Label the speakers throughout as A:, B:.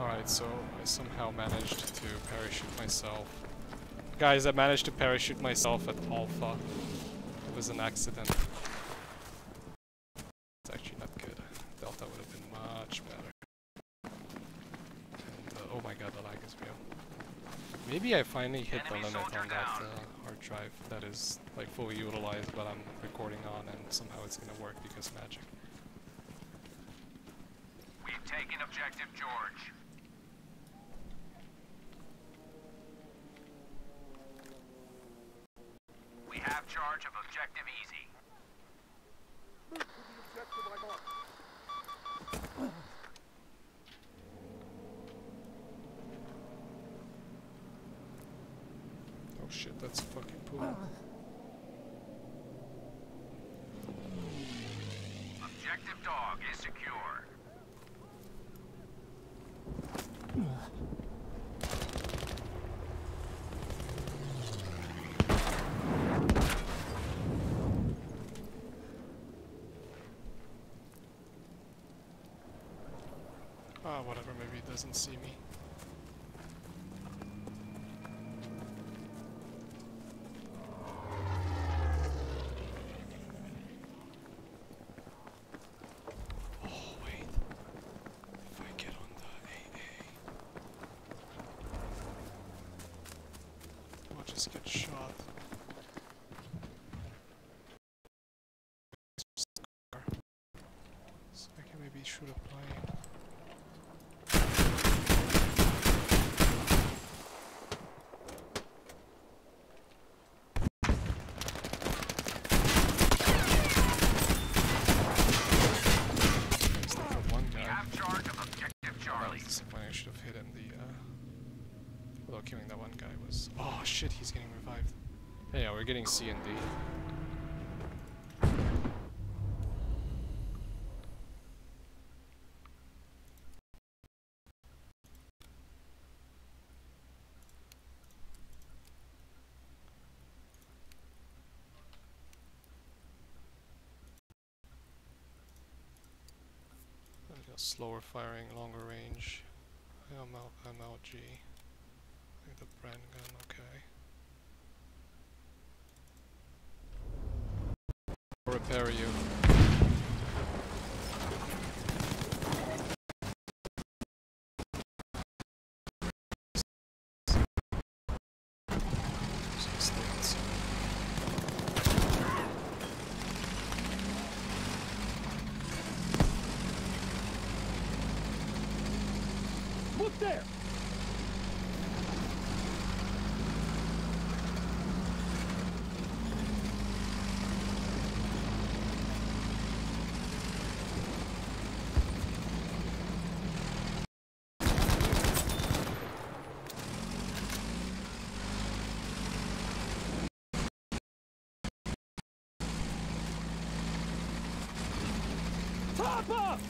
A: Alright, so I somehow managed to parachute myself. Guys, I managed to parachute myself at Alpha. It was an accident. It's actually not good. Delta would have been much better. And, uh, oh my god, the lag is real. Maybe I finally hit the limit on that uh, hard drive that is like fully utilized but I'm recording on and somehow it's gonna work because magic.
B: We've taken objective George. We have charge of objective easy.
A: Oh shit, that's a fucking pool.
B: Objective dog is secure.
A: Ah, whatever, maybe it doesn't see me. Oh, wait. If I get on the AA, I'll just get shot. So I can maybe shoot a plane. There's like a one
B: We
A: guy.
B: have charge of objective
A: That
B: Charlie.
A: was disappointing. I should have hit him. The uh, although killing that one guy was. Oh shit! He's getting revived. Hey, yeah, we're getting C and D. Slower firing, longer range. ML, MLG. I'm out G. I think the brand gun, okay. Repair you.
C: Look there! Top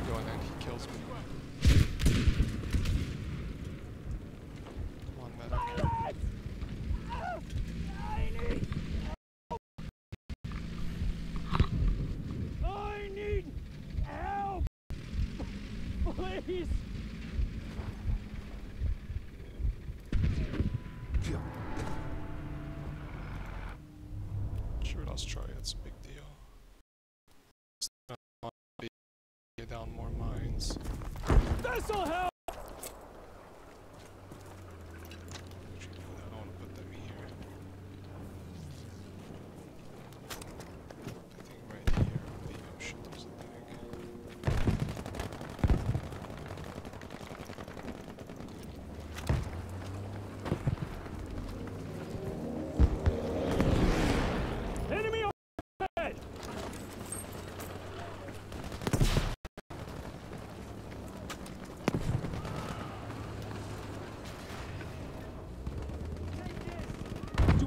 A: I go he kills me. One that I. I need help! Please!
C: Sure, let's try, it's a big deal. Down more mines.
A: This'll help!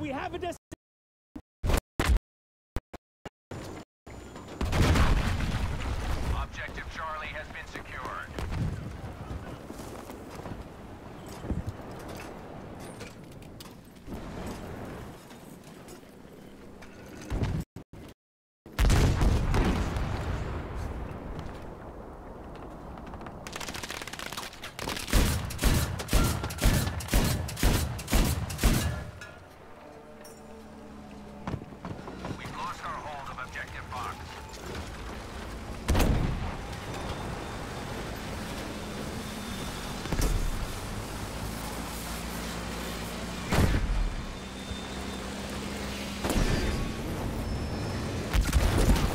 A: we have a destination.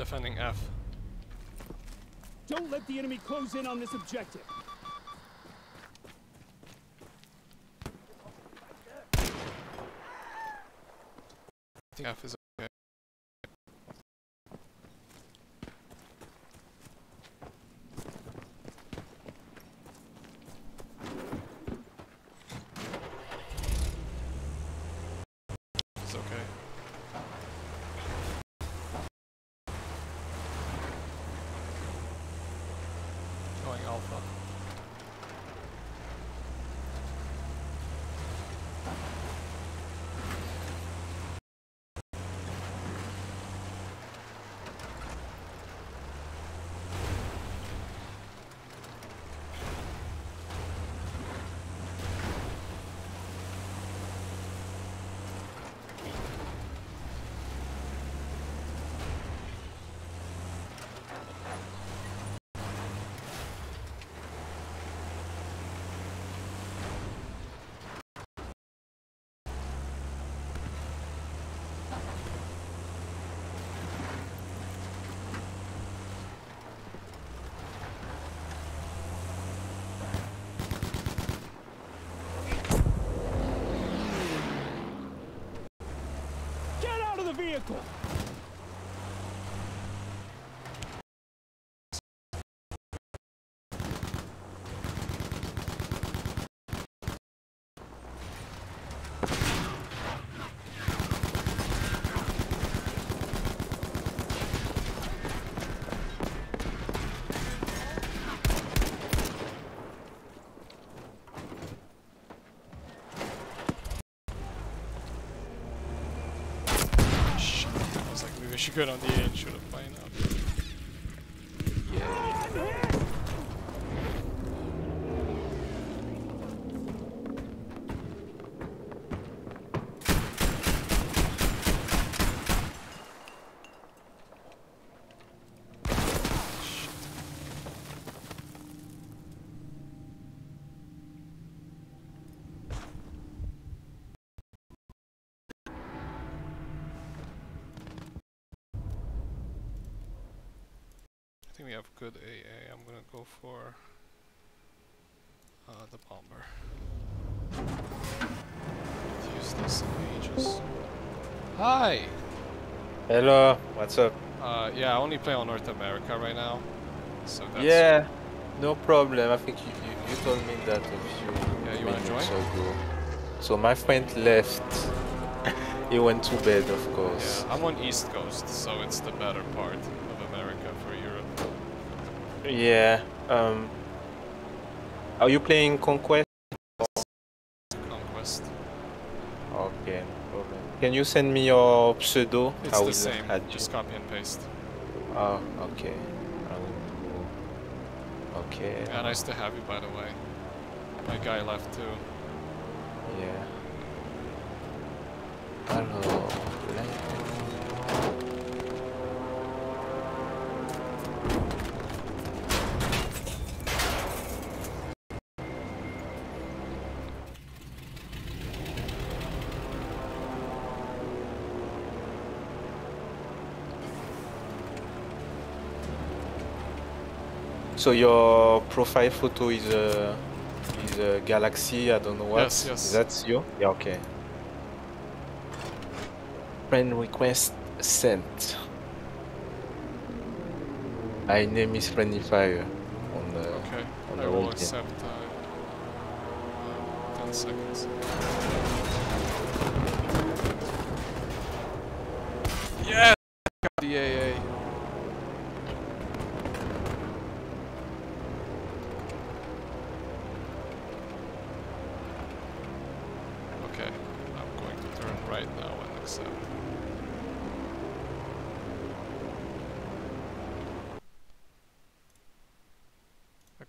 C: defending F.
A: Don't let the enemy close in on this objective.
C: I think F is
A: vehicle. And shoot up by now.
D: Yeah.
A: I think we have good AA. I'm gonna go for uh, the bomber. I've used this in ages. Hi.
D: Hello, what's up?
A: Uh, yeah, I only play on North America right now. So that's
D: Yeah, no problem. I think you, you, you told me that a few
A: Yeah, you wanna
D: minutes
A: join?
D: ago. So my friend left. he went to bed, of course.
A: Yeah, I'm on East Coast, so it's the better part of America for Europe.
D: Yeah. Um. Are you playing Conquest?
A: Conquest.
D: Okay, problem. Can you send me your pseudo?
A: It's
D: I
A: the same. Just copy and paste.
D: Oh, okay. Okay.
A: Yeah, nice to have you, by the way. My guy left too.
D: Yeah. Alors, So your profile photo is a is a galaxy. I don't know what.
A: Yes, yes.
D: That's you. Yeah. Okay. Friend request sent. My name is Friendly Fire. On the
A: Okay,
D: on
A: I
D: the
A: will
D: LinkedIn.
A: accept. Uh, uh, Ten seconds. Yes, got the AA. Okay, I'm going to turn right now and accept.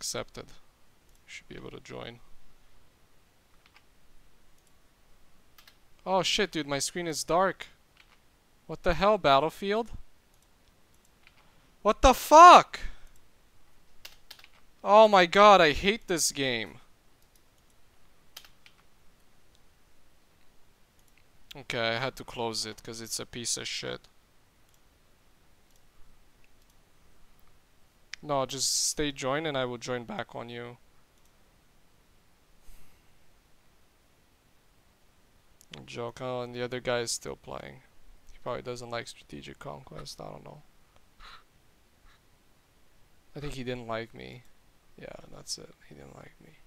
A: Accepted. Should be able to join. Oh shit, dude, my screen is dark. What the hell, Battlefield? What the fuck? Oh my god, I hate this game. Okay, I had to close it because it's a piece of shit. No, just stay join and I will join back on you. Joke, oh, and the other guy is still playing. He probably doesn't like strategic conquest, I don't know. I think he didn't like me. Yeah, that's it. He didn't like me.